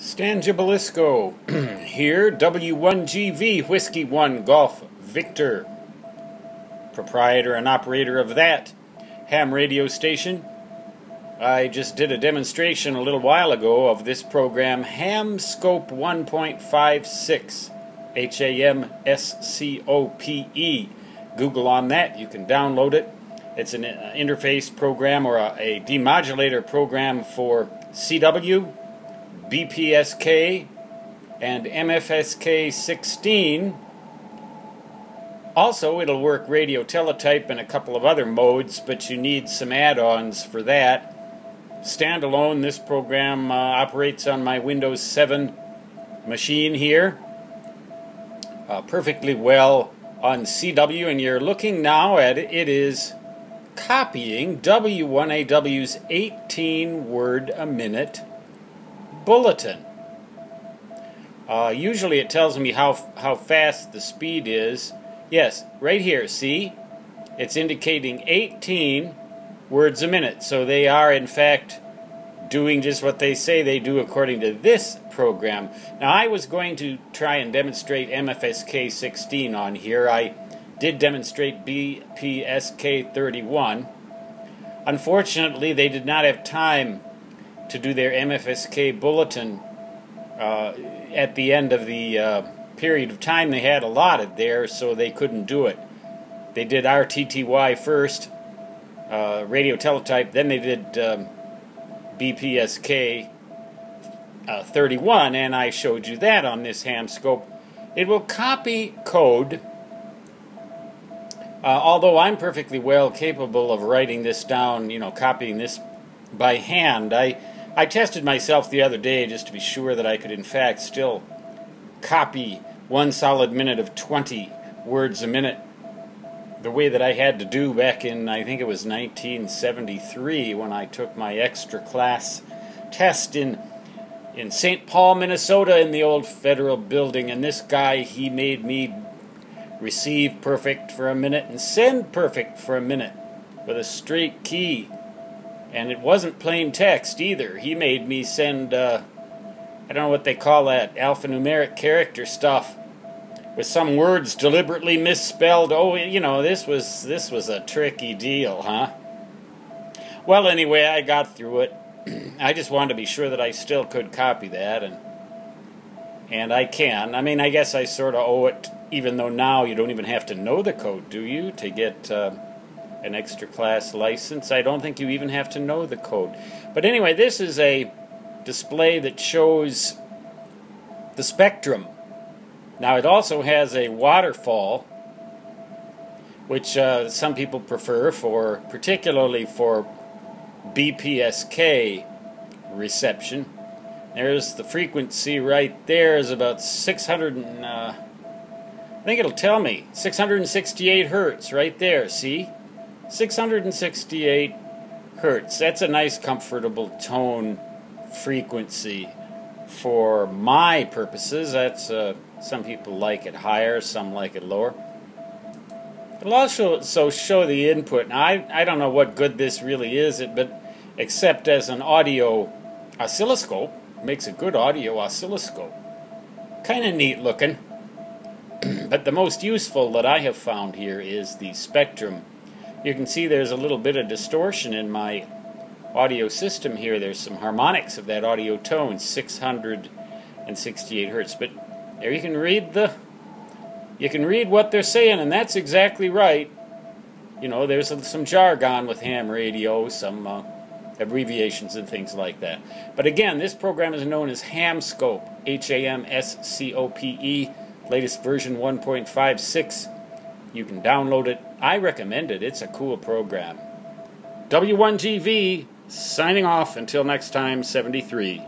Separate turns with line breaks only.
Stan Gibilisco here, W1GV Whiskey 1 Golf Victor, proprietor and operator of that ham radio station. I just did a demonstration a little while ago of this program, HamScope 1.56, H A M S C O P E. Google on that, you can download it. It's an interface program or a, a demodulator program for CW BPSK and MFSK 16. Also, it'll work radio teletype and a couple of other modes, but you need some add ons for that. Standalone, this program uh, operates on my Windows 7 machine here uh, perfectly well on CW, and you're looking now at it. It is copying W1AW's 18 word a minute bulletin. Uh, usually it tells me how, how fast the speed is. Yes, right here, see? It's indicating 18 words a minute. So they are, in fact, doing just what they say they do according to this program. Now, I was going to try and demonstrate MFSK 16 on here. I did demonstrate BPSK 31. Unfortunately, they did not have time to do their MFSK bulletin uh, at the end of the uh, period of time they had allotted there, so they couldn't do it. They did RTTY first, uh, radio teletype, then they did um, BPSK uh, 31, and I showed you that on this HamScope. It will copy code. Uh, although I'm perfectly well capable of writing this down, you know, copying this by hand, I I tested myself the other day just to be sure that I could, in fact, still copy one solid minute of 20 words a minute the way that I had to do back in, I think it was 1973, when I took my extra class test in in St. Paul, Minnesota, in the old federal building. And this guy, he made me receive perfect for a minute and send perfect for a minute with a straight key. And it wasn't plain text either. He made me send, uh, I don't know what they call that, alphanumeric character stuff with some words deliberately misspelled. Oh, you know, this was this was a tricky deal, huh? Well, anyway, I got through it. I just wanted to be sure that I still could copy that, and and I can. I mean, I guess I sort of owe it, even though now you don't even have to know the code, do you, to get. Uh, an extra class license. I don't think you even have to know the code. But anyway, this is a display that shows the spectrum. Now it also has a waterfall, which uh, some people prefer for, particularly for BPSK reception. There's the frequency right there is about 600 and, uh, I think it'll tell me 668 hertz right there. See? 668 hertz. That's a nice, comfortable tone frequency for my purposes. That's uh, some people like it higher, some like it lower. It'll also so show the input. Now, I, I don't know what good this really is, it but except as an audio oscilloscope, makes a good audio oscilloscope. Kind of neat looking. but the most useful that I have found here is the spectrum you can see there's a little bit of distortion in my audio system here. There's some harmonics of that audio tone, 668 hertz. But there you can read the, you can read what they're saying, and that's exactly right. You know, there's some jargon with ham radio, some uh, abbreviations and things like that. But again, this program is known as HamScope, H A M S C O P E, latest version 1.56. You can download it. I recommend it. It's a cool program. W1GV signing off until next time, 73.